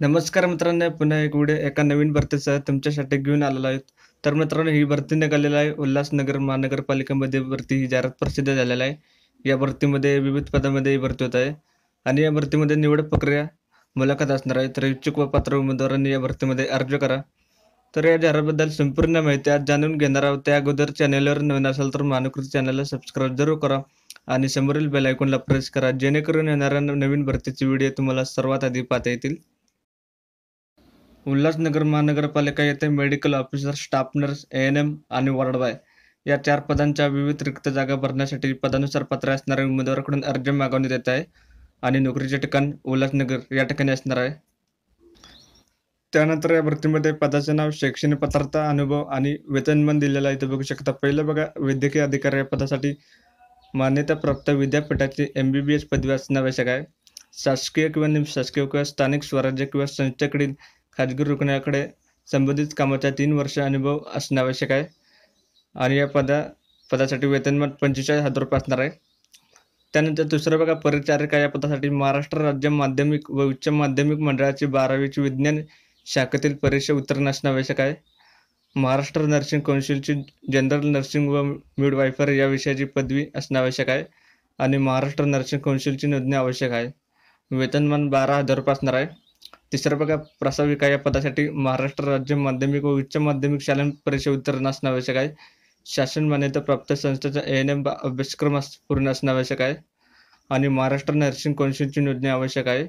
नमस्कार मित्रांनो पुन्हा एक व्हिडिओ एका नवीन भरतीसह तुमच्यासाठी घेऊन आलेला आहे तर मित्रांनो ही भरती निघालेली आहे. उल्हासनगर महानगरपालिकेमध्ये भरती ही जाहिरात प्रसिद्ध झालेला आहे. या भरतीमध्ये विविध पदामध्ये ही भरती होत आहे. आणि या भरतीमध्ये निवड प्रक्रिया मुलाखत असणार आहे. तर इच्छुक व पात्र उमेदवारांनी या भरतीमध्ये अर्ज करा. तर या जाहिरातबद्दल संपूर्ण माहिती आज जाणून घेणार आहोत. त्या अगोदर चॅनेलवर नवीन असेल तर मानकृती चॅनलला सबस्क्राईब जरूर करा आणि समोरील बेल आयकॉनला प्रेस करा जेणेकरून येणाऱ्या नवीन भरतीचे व्हिडिओ तुम्हाला सर्वात आधी पाहता येतील. उल्हासनगर महानगरपालिका येथे medical officer staff nurse A N M आणि वॉर्ड बॉय या चार पदांच्या विविध रिक्त जागा भरण्यासाठी पदानुसार पात्र असणाऱ्या उमेदवाराकडून अर्ज मागवण्यात येत आहे आणि नोकरीचे ठिकाण उल्हासनगर या ठिकाणी असणार आहे. त्यानंतर या भरतीमध्ये पदाचे नाव शैक्षणिक पात्रता अनुभव आणि वेतनमान दिलेला इथे बघू शकता पहिलं बघा वैद्यकीय अधिकारी या पदासाठी मान्यताप्राप्त विद्यापीठाची एम बी बी एस पदवी असणं आवश्यक आहे. शासकीय किंवा निमशासकीय किंवा स्थानिक स्वराज्य किंवा संस्थेकडील खाजगी रुग्णाकडे संबंधित कामाचा तीन वर्ष अनुभव असणे आवश्यक आहे. आणि या पदा पदासाठी वेतनमान पंचेचाळीस हजार रुपये असणार आहे. त्यानंतर दुसरं बघा परिचारिका या पदासाठी महाराष्ट्र राज्य माध्यमिक व उच्च माध्यमिक मंडळाची बारावीची विज्ञान शाखेतील परीक्षा उत्तीर्ण असणे आवश्यक आहे. महाराष्ट्र नर्सिंग कौन्सिलची जनरल नर्सिंग व मिडवायफर या विषयाची पदवी असणे आवश्यक आहे. आणि महाराष्ट्र नर्सिंग कौन्सिलची नोंदणी आवश्यक आहे. वेतनमान बारा हजार रुपये असणार आहे. तिसरं बघा प्रसाविका या पदासाठी महाराष्ट्र राज्य माध्यमिक व उच्च माध्यमिक शालेय परीक्षा उत्तीर्ण असणं आवश्यक आहे. शासन मान्यता प्राप्त संस्थेचा एन एम अभ्यासक्रम पूर्ण असणं आवश्यक आहे. आणि महाराष्ट्र नर्सिंग कौन्सिलची नोंदणी आवश्यक आहे.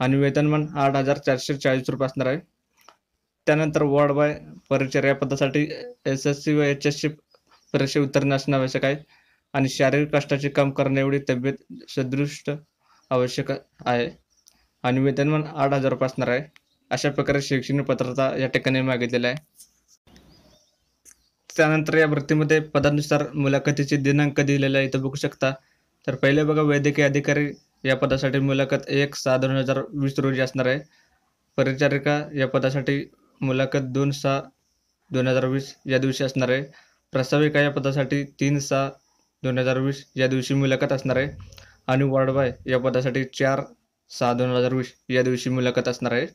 आणि वेतनमान आठ हजार चारशे चाळीस रुपये असणार आहे. त्यानंतर वॉर्ड बाय परिचर या पदासाठी एस एस सी व एच एस सी परीक्षा उत्तीर्ण असणं आवश्यक आहे. आणि शारीरिक कष्टाचे काम करण्याएवढी तब्येत सदृष्ट आवश्यक आहे. आणि वेतनमान आठ हजार रुपये असणार आहे. अशा प्रकारे शैक्षणिक पात्रता या ठिकाणी मागितलेलं आहे. त्यानंतर या भरतीमध्ये पदानुसार मुलाखतीचे दिनांक दिलेला आहे. इथं बघू शकता. तर पहिले बघा वैद्यकीय अधिकारी या पदासाठी मुलाखत एक सहा दोन हजार वीस रोजी असणार आहे. परिचारिका या पदासाठी मुलाखत दोन सहा दोन हजार वीस या दिवशी असणार आहे. प्रस्ताविका या पदासाठी तीन सहा दोन हजार वीस या दिवशी मुलाखत असणार आहे. आणि वॉर्डबाय या पदासाठी चार सहा दोन हजार वीस या दिवशी मुलाखत असणार आहे.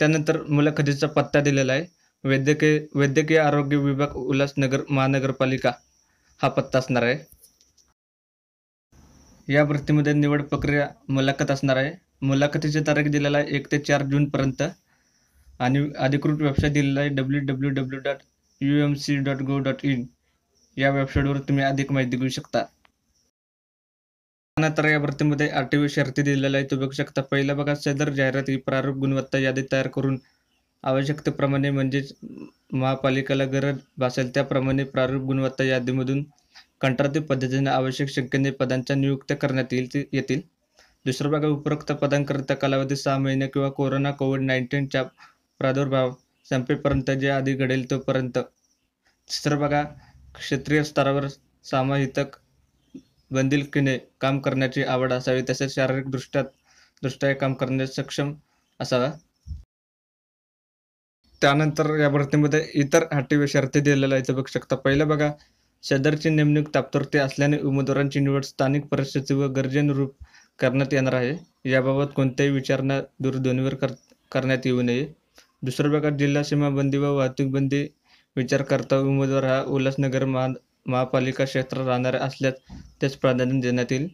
त्यानंतर मुलाखतीचा पत्ता दिलेला आहे. वैद्यकीय वैद्यकीय आरोग्य विभाग उल्हासनगर महानगरपालिका हा पत्ता असणार आहे. या भरतीमध्ये निवड प्रक्रिया मुलाखत असणार आहे. मुलाखतीची तारीख दिलेला आहे एक ते चार जूनपर्यंत आणि अधिकृत वेबसाईट दिलेला आहे W W W dot U M C dot gov dot in या वेबसाईटवर तुम्ही अधिक माहिती घेऊ शकता. त्यानंतर या भरतीमध्ये आर टी शर्ती दिलेल्या आहे तो बघू शकता पहिला बघा सदर जाहिरात ही प्रारूप गुणवत्ता यादी तयार करून आवश्यकतेप्रमाणे म्हणजेच महापालिकेला गरज भासेल त्याप्रमाणे प्रारूप गुणवत्ता यादीमधून कंत्राटी पद्धतीने आवश्यक संख्येने पदांच्या नियुक्त्या करण्यात येईल येतील. दुसऱ्या बघा उपरोक्त पदांकरिता कालावधी सहा महिने किंवा कोरोना कोविड नाईन्टीनच्या प्रादुर्भाव संपेपर्यंत जे आधी घडेल तोपर्यंत. तिसरं बघा क्षेत्रीय स्तरावर सामाहितक बंदिलकीने काम करण्याची आवड असावी तसेच शारीरिकदृष्ट्या दृष्ट्या काम करण्यास सक्षम असावा. त्यानंतर या भरतीमध्ये इतर अटी शर्ती दिलेल्या आहेत. बघू शकता पहिलं बघा. सदरची नेमणूक तात्पुरती असल्याने उमेदवारांची निवड स्थानिक परिस्थिती व गरजेनुरूप करण्यात येणार आहे. याबाबत कोणत्याही विचारणा दूरध्वनीवर कर करण्यात येऊ नये. दुसरं बघा जिल्हा सीमाबंदी व वाहतूक बंदी विचार करता उमेदवार हा उल्हासनगर महा महापालिका क्षेत्रात राहणारे असल्यास तेच प्राधान्य देण्यात येईल.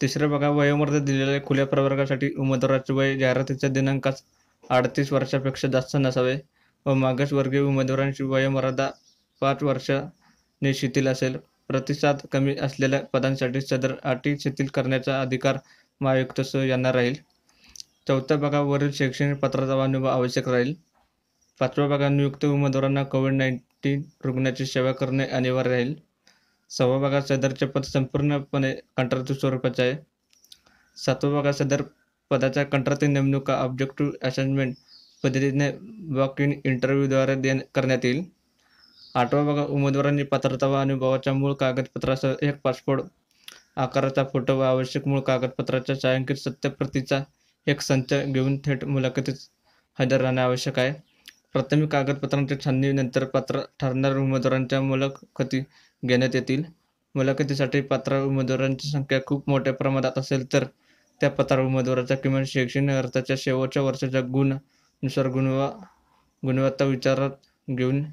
तिसऱ्या भागात वयोमर्यादा दिलेल्या खुल्या प्रवर्गासाठी उमेदवाराचे वय जाहिरातीच्या दिनांकास अडतीस वर्षापेक्षा जास्त नसावे व मागासवर्गीय उमेदवारांची वयोमर्यादा पाच वर्षाने शिथिल असेल. प्रतिसाद कमी असलेल्या पदांसाठी सदर अटी शिथिल करण्याचा अधिकार महायुक्त यांना राहील. चौथ्या भागावरील शैक्षणिक पत्राचा अनुभव आवश्यक राहील. पाचव्या भागात नियुक्त उमेदवारांना कोविड नाईन टी रुग्णाची सेवा करणे अनिवार्य राहील. सहावा भागात सदरचे पद संपूर्णपणे कंत्राटी स्वरूपाचे आहे. सातवा भागात सदर पदाच्या कंत्राटी नेमणुका ऑब्जेक्टिव्ह असाइनमेंट पद्धतीने वॉक इन इंटरव्ह्यूद्वारे दे करण्यात येईल. आठवा भागा उमेदवारांनी पात्रता व अनुभवाच्या मूळ कागदपत्रासह एक पासपोर्ट आकाराचा फोटो व आवश्यक मूळ कागदपत्राच्या छायांकित सत्यप्रतीचा एक संच घेऊन थेट मुलाखतीत हजर राहणे आवश्यक आहे. प्राथमिक कागदपत्रांच्या छाननीनंतर पात्र ठरणाऱ्या उमेदवारांच्या मुलाखती घेण्यात येतील. मुलाखतीसाठी पात्र उमेदवारांची संख्या खूप मोठ्या प्रमाणात असेल तर त्या पत्रावर उमेदवाराच्या किमान शैक्षणिक अर्थाच्या शेवटच्या वर्षाच्या गुणनुसार गुणवा गुणवत्ता विचारात घेऊन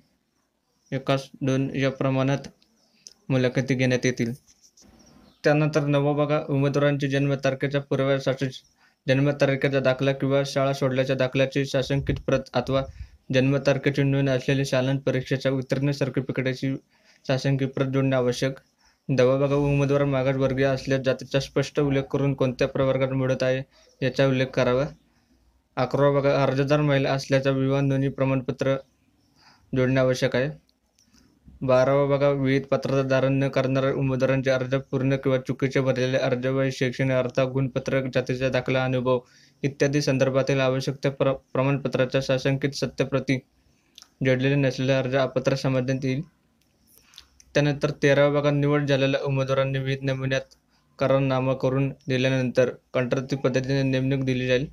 एकास दोन या प्रमाणात मुलाखती घेण्यात येतील. त्यानंतर नवा बघा उमेदवारांची जन्मतारखेच्या पुराव्यासाठी जन्मतारखेचा दाखला किंवा शाळा सोडल्याच्या दाखल्याची शासनकीय प्रत अथवा जन्मतारखेची नोंद असलेल्या शालन परीक्षेच्या उत्तीर्ण सर्टिफिकेटची शासनकीय प्रत जोडणे आवश्यक. दवा उमेदवार मागासवर्गीय असल्यास जातीचा स्पष्ट उल्लेख करून कोणत्या प्रवर्गात मिळत आहे याचा उल्लेख करावा. अकरावा भागा अर्जदार महिला असल्याचा विवाह नोंदणी प्रमाणपत्र जोडणे आवश्यक आहे. बारावा बघा विविध पात्रता धारण न करणाऱ्या उमेदवारांचे अर्ज पूर्ण किंवा चुकीचे भरलेले अर्ज व शैक्षणिक अर्थ गुणपत्रक जातीचा दाखला अनुभव इत्यादी संदर्भातील आवश्यक त्या प्र प्रमाणपत्राच्या शासंकित सत्यप्रती जोडलेले नसलेले अर्ज अपात्र समजण्यात येईल त्यानंतर तेराव्या भागात निवड झालेल्या उमेदवारांनी विविध नमुन्यात करारनामा करून दिल्यानंतर कंत्राटी पद्धतीने नेमणूक दिली जाईल.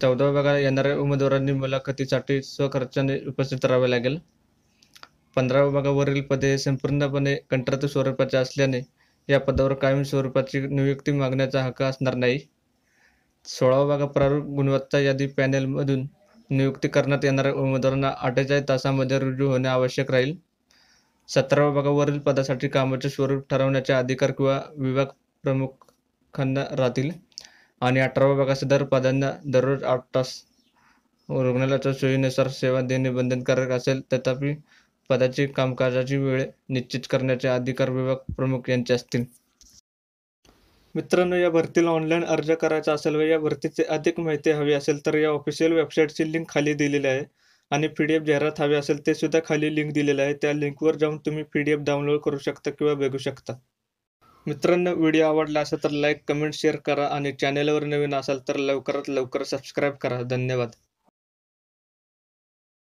चौदाव्या भागात येणाऱ्या उमेदवारांनी मुलाखतीसाठी स्वखर्चाने उपस्थित राहावे लागेल. पंधरा विभागावरील पदे संपूर्णपणे कंत्राटी स्वरूपाचे असल्याने या पदावर कायम स्वरूपाची नियुक्ती मागण्याचा हक्क असणार नाही. सोळा विभागा प्रारूप गुणवत्ता यादी पॅनेलमधून नियुक्ती करण्यात येणाऱ्या उमेदवारांना अठ्ठेचाळीस तासामध्ये रुजू होणे आवश्यक राहील. सतरा विभागावरील पदासाठी कामाचे स्वरूप ठरवण्याचे अधिकार किंवा विभाग प्रमुखांना राहतील आणि अठरा बघा सदर पदांना दररोज आठ तास रुग्णालयाच्या सोयीनुसार सेवा देणे बंधनकारक असेल तथापि पदाची कामकाजाची वेळ निश्चित करण्याचे अधिकार विभाग प्रमुख यांचे असतील. मित्रांनो या भरतीला ऑनलाईन अर्ज करायचा असेल व या भरतीची अधिक माहिती हवी असेल तर या ऑफिशियल वेबसाईटची लिंक खाली दिलेली आहे. आणि पी डी एफ जाहिरात हवी असेल ते सुद्धा खाली लिंक दिलेलं आहे. त्या लिंकवर जाऊन तुम्ही पी डी एफ डाउनलोड करू शकता किंवा बघू शकता. मित्रांनो व्हिडिओ आवडला असेल तर लाईक कमेंट शेअर करा आणि चॅनेलवर नवीन असाल तर लवकरात लवकर सबस्क्राईब करा. धन्यवाद.